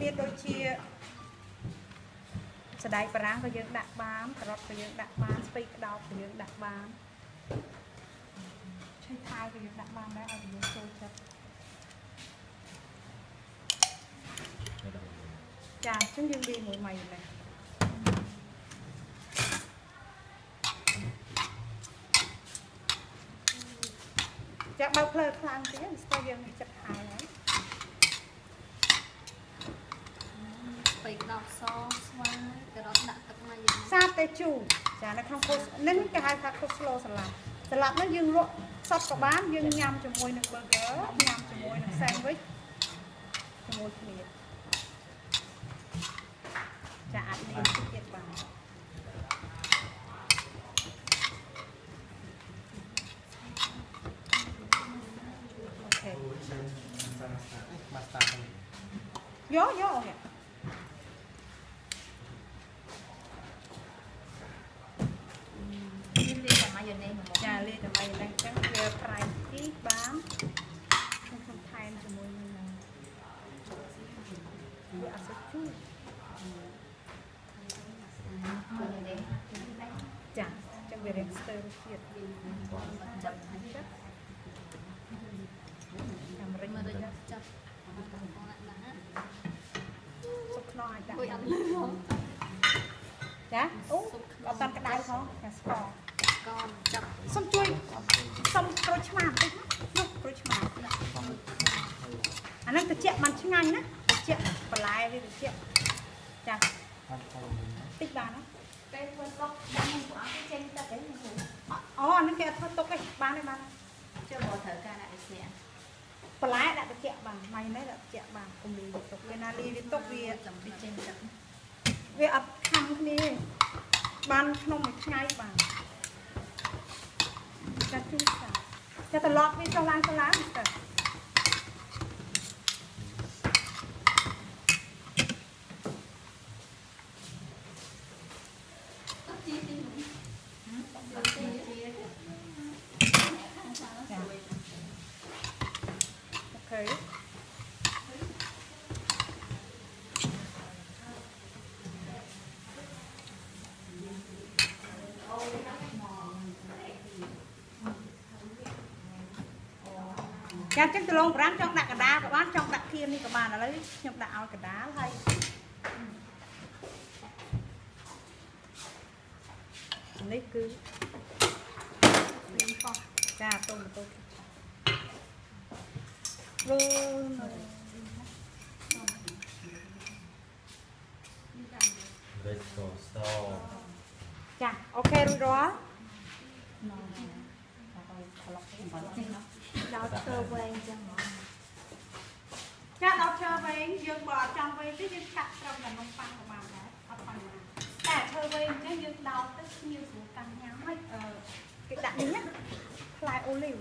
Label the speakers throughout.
Speaker 1: មានដូចជាសណ្ដែកបារាំងក៏យើងដាក់បានការ៉ុតក៏យើងដាក់បានស្ពៃក្តោបក៏យើងដាក់បានឆៃថាវក៏យើងដាក់បានដែរឲ្យយើងចូលចិត្តចាអញ្ចឹងយើងលាយមួយម៉ៃនេះចាបើកភ្លើងខ្លាំងទៀតស្ទើរយើងនឹងចិត្តហើយហើយ
Speaker 2: បៃ ដកសស្វាយការ៉ុតដាក់ទឹកមកយ៉ាង
Speaker 1: សាតេជូចានៅក្នុងគូសនេះគេហៅថាគូស្លូសាឡាត់សាឡាត់នេះយើងលក់សតក៏បានយើងញ៉ាំជាមួយនឹង burger ញ៉ាំជាមួយនឹង sandwich ជាមួយគ្នាចាអាចលាយទៀតបានអូខេ
Speaker 3: មកស្តាប់
Speaker 1: យកយកនេះ
Speaker 2: មានលា យតែម៉ាយ៉ូណេសមក
Speaker 1: ចាលាយដើម្បីហ្នឹងអញ្ចឹងវាប្រៃទីបានខ្ញុំខ្ញុំថែមជាមួយនឹងវាអត់សូវជូរ
Speaker 2: ម៉ាយ៉ូណេស
Speaker 1: ចាអញ្ចឹងវារៀងស្ទើរជាតិ
Speaker 2: ចាប់ហើយ
Speaker 1: ចាតាមរិញ
Speaker 2: មើ
Speaker 1: មើ
Speaker 2: ល
Speaker 1: ល
Speaker 2: ដូច
Speaker 1: ចា
Speaker 2: ចាប់បងដាក់ដាក់
Speaker 1: សុកខ្នោះអាចដាក់
Speaker 2: អុយអត់លឺហ្មង
Speaker 1: ចាអូអត់តាន់ក្តៅផងចាស្ករ
Speaker 2: កនចាប់
Speaker 1: សុំជួយសុំក្រូចឆ្មាបន្តិចនោះក្រូចឆ្មាអាហ្នឹងត្រជាក់បានឆ្ងាញ់ណាត្រជាក់បន្លែវាត្រជាក់ចា
Speaker 3: អត់ទៅ
Speaker 1: តិចបានណា
Speaker 2: ពេលធ្វើសុកដាក់នឹងពួកអត់ចេញទឹកទេហ្នឹង
Speaker 1: អូអាហ្នឹងគេអត់ធ្វើទុកទេបានទេបាន
Speaker 2: ជឿមកត្រូវការដាក់ស្នាក់
Speaker 1: បន្លែដាក់ត្រជាក់បានម៉ៃនេះដាក់ត្រជាក់បានកុំលីវាទុកវាណាលីវាទុកវា
Speaker 2: ចាំវាចេញទឹក
Speaker 1: វាអត់ខំគ្នាទេបានក្នុងមួយថ្ងៃបាន ចាជូរចាចាត្រឡប់ ចុះឡើងទៅឡើងទៅ
Speaker 2: ជីទីនោះ
Speaker 1: ចាអូខេចាចឹងទៅលងប្រាំចង់ដាក់កដាលក៏បានចង់ដាក់ធៀមនេះក៏បានឥឡូវខ្ញុំដាក់ឲ្យកដាលហើយនេះគឺនេះប៉ោះចាតុំតុំវឺ
Speaker 4: Let's go so
Speaker 1: ចាអូខេរួចរាល់
Speaker 2: ដល់ធ្វើវែងចឹងហ្មង
Speaker 1: ចាដល់ឈើវែងយើងបើអត់ចង់វែងទេយើងកាត់ត្រឹមតែនំប៉័ងក៏បានដែរអត់បញ្ហាតែឈើវែងអញ្ចឹងយើងដោតទៅស្ងៀវស្រួលកាន់ញ៉ាំហើយអឺគេដាក់នេះណាផ្លែអូលីវ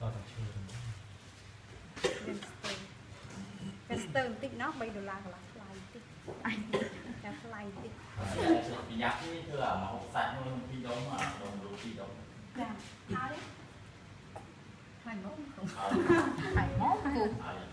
Speaker 4: to là chưa
Speaker 1: យើងស្ទើតែស្ទើបន្តិចណោះ3ដុល្លារកន្លះថ្លៃបន្តិចចាថ្លៃបន្តិច
Speaker 4: bị nhắc như là mà hộp sạch luôn phi đống mà đồng đồ phi đống
Speaker 1: ចា 哎，猛虎！哎，